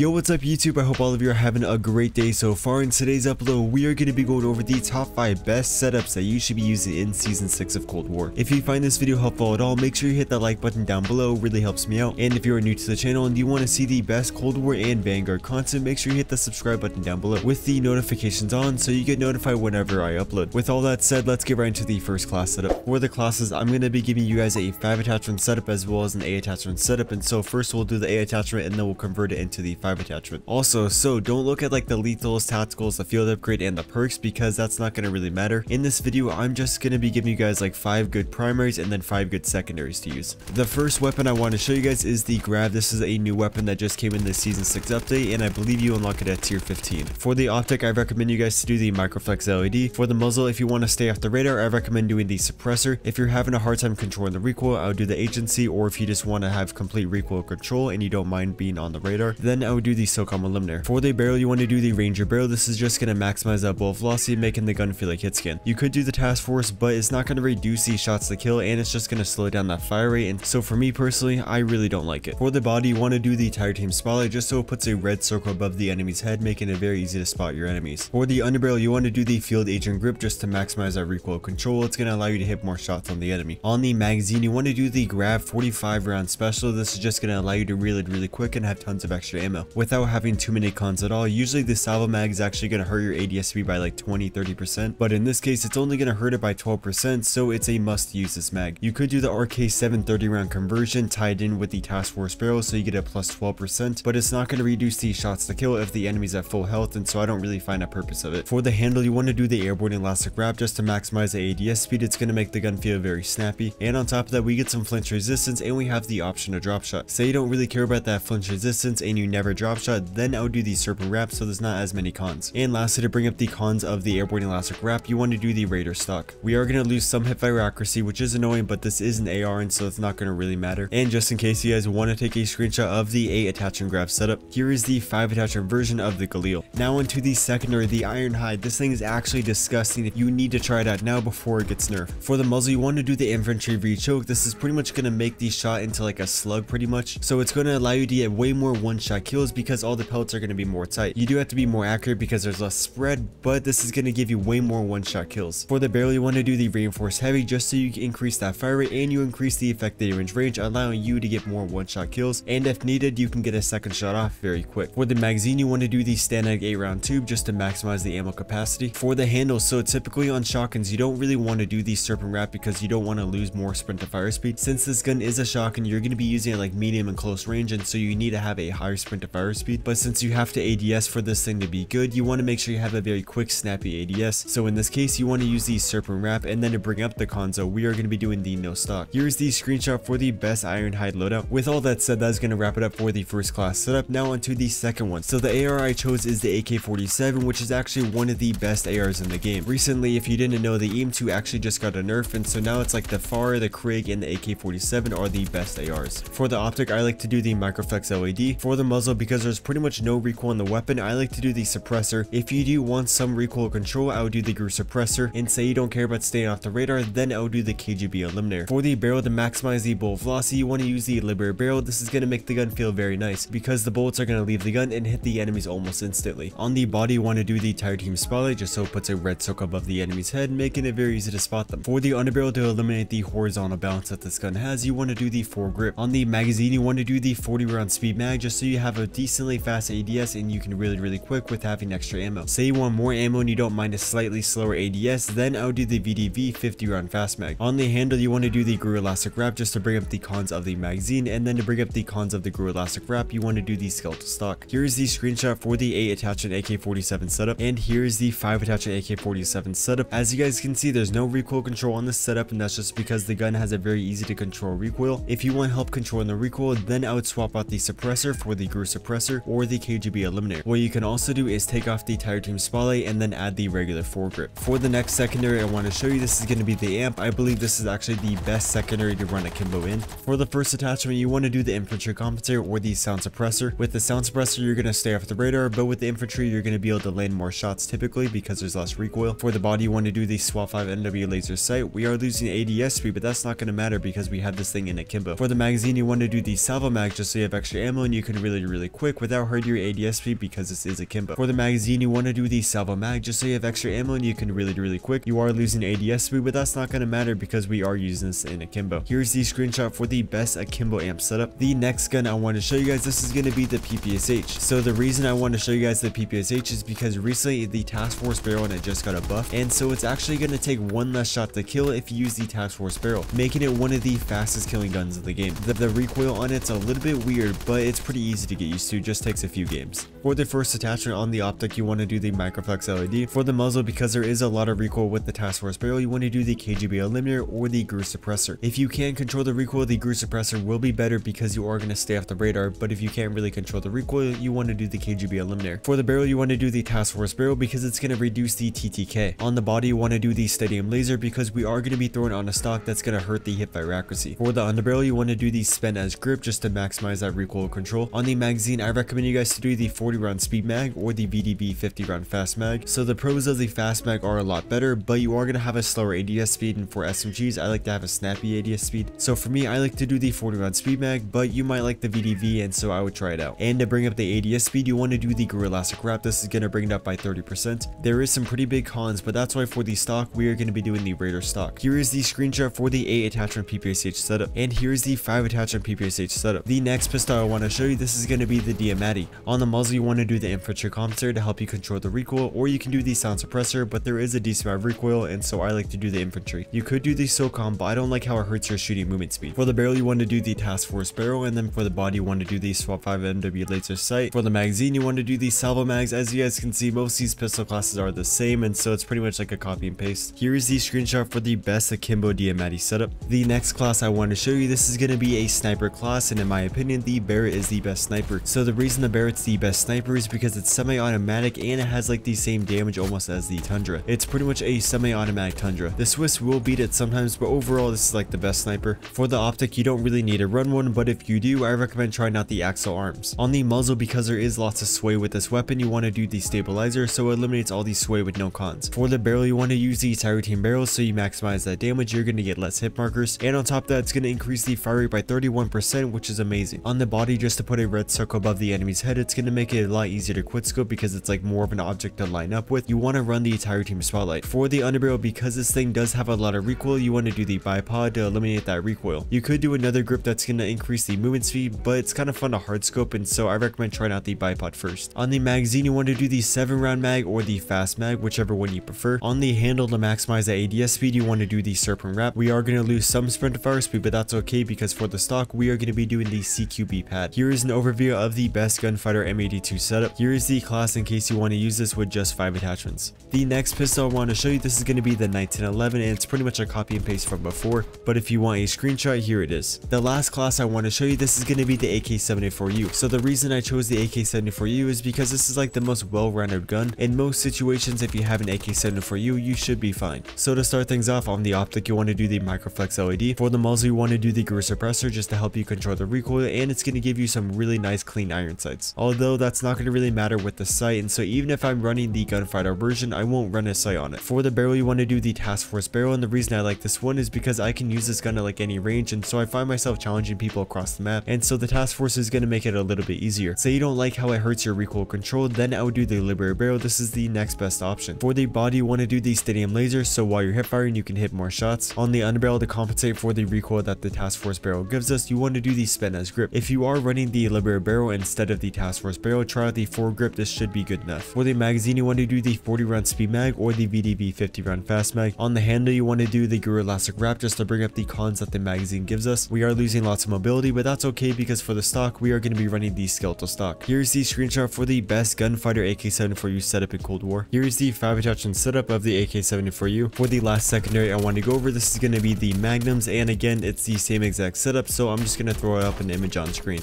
Yo, what's up YouTube? I hope all of you are having a great day so far. In today's upload, we are going to be going over the top 5 best setups that you should be using in Season 6 of Cold War. If you find this video helpful at all, make sure you hit that like button down below, really helps me out. And if you are new to the channel and you want to see the best Cold War and Vanguard content, make sure you hit the subscribe button down below with the notifications on so you get notified whenever I upload. With all that said, let's get right into the first class setup. For the classes, I'm going to be giving you guys a 5 attachment setup as well as an A attachment setup. And so first we'll do the A attachment and then we'll convert it into the 5 attachment. Also, so don't look at like the lethals, tacticals, the field upgrade, and the perks because that's not going to really matter. In this video, I'm just going to be giving you guys like 5 good primaries and then 5 good secondaries to use. The first weapon I want to show you guys is the Grav. This is a new weapon that just came in the Season 6 update and I believe you unlock it at tier 15. For the optic, I recommend you guys to do the Microflex LED. For the muzzle, if you want to stay off the radar, I recommend doing the suppressor. If you're having a hard time controlling the recoil, I would do the agency or if you just want to have complete recoil control and you don't mind being on the radar, then I would do the SOCOM Eliminator. For the barrel, you want to do the Ranger barrel. This is just going to maximize that bullet velocity, making the gun feel like hit scan. You could do the task force, but it's not going to reduce the shots to kill, and it's just going to slow down that fire rate. And so for me personally, I really don't like it. For the body, you want to do the Tiger Team spotlight just so it puts a red circle above the enemy's head, making it very easy to spot your enemies. For the underbarrel, you want to do the field agent grip just to maximize that recoil control. It's going to allow you to hit more shots on the enemy. On the magazine, you want to do the Grab 45 round special. This is just going to allow you to reload really quick and have tons of extra ammo without having too many cons at all. Usually the salvo mag is actually going to hurt your ADSB by like 20-30%, but in this case, it's only going to hurt it by 12%, so it's a must use this mag. You could do the RK 730 round conversion tied in with the task force barrel so you get a plus 12%, but it's not going to reduce the shots to kill if the enemy's at full health, and so I don't really find a purpose of it. For the handle, you want to do the airborne elastic wrap just to maximize the ADS speed. It's going to make the gun feel very snappy, and on top of that, we get some flinch resistance, and we have the option to drop shot. Say you don't really care about that flinch resistance, and you never drop shot, then I would do the serpent wrap so there's not as many cons. And lastly, to bring up the cons of the airborne elastic wrap, you want to do the Raider stock. We are going to lose some hipfire accuracy, which is annoying, but this is an AR, and so it's not going to really matter. And just in case you guys want to take a screenshot of the 8 attachment Grav setup, here is the 5 attachment version of the Galil. Now onto the secondary, the Iron Hide. This thing is actually disgusting. You need to try it out now before it gets nerfed. For the muzzle, you want to do the infantry V-choke. This is pretty much going to make the shot into like a slug pretty much. So it's going to allow you to get way more one-shot kills because all the pellets are going to be more tight. You do have to be more accurate because there's less spread, but this is going to give you way more one-shot kills. For the barrel, you want to do the reinforced heavy just so you can increase that fire rate and you increase the effective range range, allowing you to get more one-shot kills. And if needed, you can get a second shot off very quick. For the magazine, you want to do the STANAG 8 round tube just to maximize the ammo capacity. For the handle, so typically on shotguns, you don't really want to do the serpent wrap because you don't want to lose more sprint to fire speed. Since this gun is a shotgun, you're going to be using it like medium and close range, and so you need to have a higher sprint to fire speed. But since you have to ADS for this thing to be good, you want to make sure you have a very quick, snappy ADS. So in this case, you want to use the serpent wrap, and then to bring up the conso, we are going to be doing the no stock. Here's the screenshot for the best iron hide loadout. With all that said, that's going to wrap it up for the first class setup. Now onto the second one. So the AR I chose is the AK-47, which is actually one of the best ARs in the game. Recently, if you didn't know, the EM2 actually just got a nerf, and so now it's like the FAR, the Krig, and the AK-47 are the best ARs. For the optic, I like to do the Microflex LED. For the muzzle, because there's pretty much no recoil on the weapon, I like to do the suppressor. If you do want some recoil control, I would do the GRU suppressor, and say you don't care about staying off the radar, then I would do the KGB eliminator. For the barrel, to maximize the bullet velocity, you want to use the Liberator barrel. This is going to make the gun feel very nice, because the bullets are going to leave the gun and hit the enemies almost instantly. On the body, you want to do the Tiger Team spotlight, just so it puts a red circle above the enemy's head, making it very easy to spot them. For the underbarrel, to eliminate the horizontal balance that this gun has, you want to do the foregrip. On the magazine, you want to do the 40 round speed mag, just so you have a decently fast ADS and you can really, really quick with having extra ammo. Say you want more ammo and you don't mind a slightly slower ADS, then I would do the VDV 50 round fast mag. On the handle, you want to do the GRU elastic wrap just to bring up the cons of the magazine, and then to bring up the cons of the GRU elastic wrap, you want to do the skeletal stock. Here's the screenshot for the 8 attachment AK-47 setup, and here's the 5 attachment AK-47 setup. As you guys can see, there's no recoil control on this setup, and that's just because the gun has a very easy to control recoil. If you want help controlling the recoil, then I would swap out the suppressor for the GRU suppressor or the KGB eliminator. What you can also do is take off the Tiger Team spotlight and then add the regular foregrip. For the next secondary I want to show you, this is going to be the amp. I believe this is actually the best secondary to run a Kimbo in. For the first attachment, you want to do the infantry compensator or the sound suppressor. With the sound suppressor, you're going to stay off the radar, but with the infantry, you're going to be able to land more shots typically because there's less recoil. For the body, you want to do the SWAT 5 MW laser sight. We are losing ADS speed, but that's not going to matter because we have this thing in akimbo. For the magazine, you want to do the salvo mag just so you have extra ammo and you can really, really quick without hurting your ADS speed because this is a akimbo. For the magazine, you want to do the salvo mag just so you have extra ammo and you can reload really quick. You are losing ADS speed, but that's not going to matter because we are using this in akimbo. Here's the screenshot for the best akimbo amp setup. The next gun I want to show you guys, this is going to be the PPSH. So the reason I want to show you guys the PPSH is because recently the task force barrel and it just got a buff and so it's actually going to take one less shot to kill if you use the task force barrel, making it one of the fastest killing guns of the game. The, the recoil on it's a little bit weird, but it's pretty easy to get used to, just takes a few games. For the first attachment on the optic, you want to do the microflex LED. For the muzzle, because there is a lot of recoil with the task force barrel, you want to do the KGB eliminator or the GRU suppressor. If you can control the recoil, the GRU suppressor will be better because you are going to stay off the radar, but if you can't really control the recoil, you want to do the KGB eliminator. For the barrel, you want to do the task force barrel because it's going to reduce the TTK. On the body, you want to do the Stadium laser because we are going to be throwing on a stock that's going to hurt the hipfire accuracy. For the underbarrel, you want to do the Spetsnaz grip just to maximize that recoil control. On the magazine, I recommend you guys to do the 40 round speed mag or the VDV 50 round fast mag. So the pros of the fast mag are a lot better, but you are going to have a slower ADS speed and for SMGs, I like to have a snappy ADS speed. So for me, I like to do the 40 round speed mag, but you might like the VDV and so I would try it out. And to bring up the ADS speed, you want to do the Gorilla Elastic Wrap. This is going to bring it up by 30%. There is some pretty big cons, but that's why for the stock, we are going to be doing the Raider stock. Here is the screenshot for the 8 attachment PPSH setup, and here's the 5 attachment PPSH setup. The next pistol I want to show you, this is going to be the Diamatti. On the muzzle, you want to do the infantry compensator to help you control the recoil, or you can do the sound suppressor, but there is a decent amount of recoil, and so I like to do the infantry. You could do the SOCOM, but I don't like how it hurts your shooting movement speed. For the barrel, you want to do the task force barrel, and then for the body, you want to do the SWAT 5 MW laser sight. For the magazine, you want to do the salvo mags. As you guys can see, most of these pistol classes are the same, and so it's pretty much like a copy and paste. Here is the screenshot for the best Akimbo Diamatti setup. The next class I want to show you, this is going to be a sniper class, and in my opinion, the Barrett is the best sniper. So the reason the Barrett's the best sniper is because it's semi-automatic and it has like the same damage almost as the Tundra. It's pretty much a semi-automatic Tundra. The Swiss will beat it sometimes, but overall, this is like the best sniper. For the optic, you don't really need to run one, but if you do, I recommend trying out the Axial Arms. On the muzzle, because there is lots of sway with this weapon, you want to do the stabilizer, so it eliminates all the sway with no cons. For the barrel, you want to use the Tiger Team barrel, so you maximize that damage, you're going to get less hit markers, and on top of that, it's going to increase the fire rate by 31%, which is amazing. On the body, just to put a red circle above the enemy's head, it's going to make it a lot easier to quick scope because it's like more of an object to line up with. You want to run the Tiger Team spotlight. For the underbarrel, because this thing does have a lot of recoil, you want to do the bipod to eliminate that recoil. You could do another grip that's going to increase the movement speed, but it's kind of fun to hard scope, and so I recommend trying out the bipod first. On the magazine, you want to do the 7 round mag or the fast mag, whichever one you prefer. On the handle to maximize the ADS speed, you want to do the serpent wrap. We are going to lose some sprint fire speed, but that's okay because for the stock, we are going to be doing the CQB pad. Here is an overview of the best gunfighter M82 setup. Here is the class in case you want to use this with just 5 attachments. The next pistol I want to show you, this is going to be the 1911 and it's pretty much a copy and paste from before, but if you want a screenshot, here it is. The last class I want to show you, this is going to be the AK-74U. So the reason I chose the AK-74U is because this is like the most well-rounded gun. In most situations, if you have an AK-74U, you should be fine. So to start things off, on the optic, you want to do the Microflex LED. For the muzzle, you want to do the GRU suppressor just to help you control the recoil, and it's going to give you some really nice clean iron sights. Although that's not going to really matter with the sight, and so even if I'm running the gunfighter version, I won't run a sight on it. For the barrel, you want to do the task force barrel, and the reason I like this one is because I can use this gun at like any range, and so I find myself challenging people across the map, and so the task force is going to make it a little bit easier. Say you don't like how it hurts your recoil control, then I would do the Liberator barrel. This is the next best option. For the body, you want to do the stadium laser, so while you're hip firing, you can hit more shots. On the underbarrel, to compensate for the recoil that the task force barrel gives us, you want to do the Spetsnaz grip. If you are running the Liberator barrel instead of the task force barrel, try out the foregrip, this should be good enough. For the magazine, you want to do the 40 round speed mag or the VDV 50 round fast mag. On the handle, you want to do the GRU Elastic Wrap just to bring up the cons that the magazine gives us. We are losing lots of mobility, but that's okay because for the stock, we are going to be running the skeletal stock. Here's the screenshot for the best gunfighter AK-74U setup in Cold War. Here's the 5 attachment setup of the AK-74U. For the last secondary I want to go over, this is going to be the Magnums, and again, it's the same exact setup, so I'm just going to throw up an image on screen.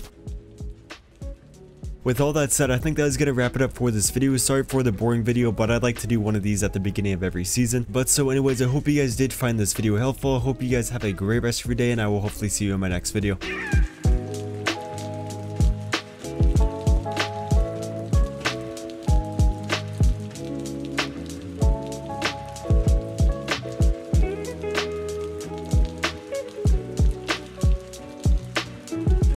With all that said, I think that is going to wrap it up for this video. Sorry for the boring video, but I'd like to do one of these at the beginning of every season. But so anyways, I hope you guys did find this video helpful. I hope you guys have a great rest of your day, and I will hopefully see you in my next video.